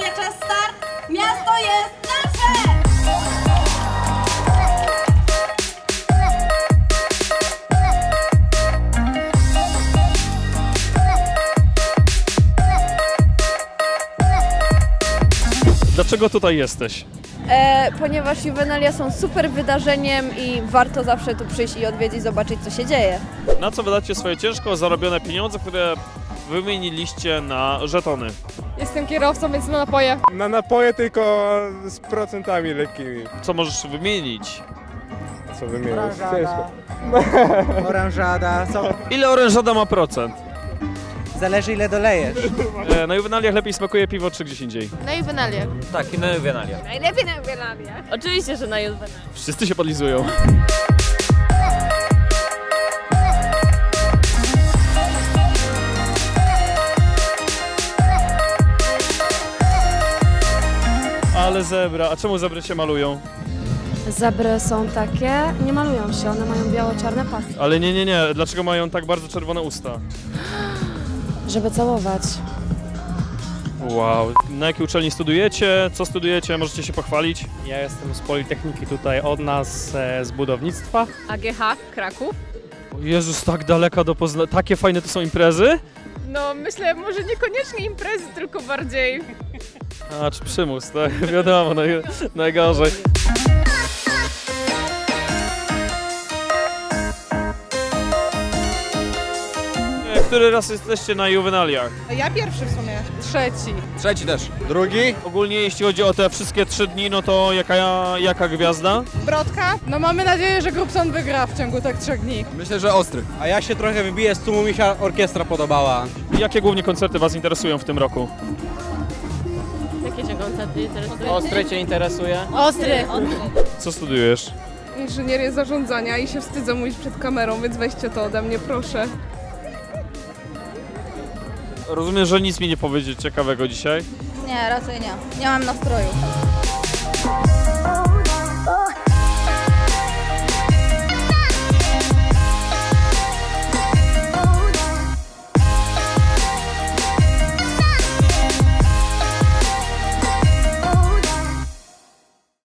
Natalia Czas Miasto jest nasze! Dlaczego tutaj jesteś? E, ponieważ juwenalia są super wydarzeniem i warto zawsze tu przyjść i odwiedzić, zobaczyć co się dzieje. Na co wydacie swoje ciężko zarobione pieniądze, które wymieniliście na żetony? Jestem kierowcą, więc na napoje. Na napoje tylko z procentami lekkimi. Co możesz wymienić? Co wymienić? Ciężko. Oranżada, co? Ile orężada ma procent? Zależy ile dolejesz. E, na juwenaliach lepiej smakuje piwo czy gdzieś indziej? Na juwenalię. Tak, i na juwenalia. Najlepiej na juwenalia. Oczywiście, że na juwenalię. Wszyscy się podlizują. Ale zebra. A czemu zebry się malują? Zebry są takie, nie malują się, one mają biało-czarne pasy, Ale nie, nie, nie. Dlaczego mają tak bardzo czerwone usta? żeby całować. Wow. Na jakiej uczelni studujecie? Co studujecie? Możecie się pochwalić? Ja jestem z Politechniki tutaj od nas e, z budownictwa. AGH Kraków. O Jezus, tak daleka do Poznania. Takie fajne to są imprezy? No myślę, może niekoniecznie imprezy, tylko bardziej A, czy przymus, tak? Wiadomo, naj, najgorzej. E, Który raz jesteście na juwenaliach? Ja pierwszy w sumie. Trzeci. Trzeci też. Drugi? Ogólnie jeśli chodzi o te wszystkie trzy dni, no to jaka, jaka gwiazda? Brodka. No mamy nadzieję, że Grubson wygra w ciągu tak trzech dni. Myślę, że ostry. A ja się trochę wybiję z tłumu, mi się orkiestra podobała. Jakie głównie koncerty Was interesują w tym roku? Jakie cię koncerty interesują? Ostry cię interesuje? Ostry. Co studiujesz? Inżynierię zarządzania i się wstydzę mówić przed kamerą, więc weźcie to ode mnie, proszę. Rozumiem, że nic mi nie powiedzieć ciekawego dzisiaj. Nie, raczej nie. Nie mam nastroju.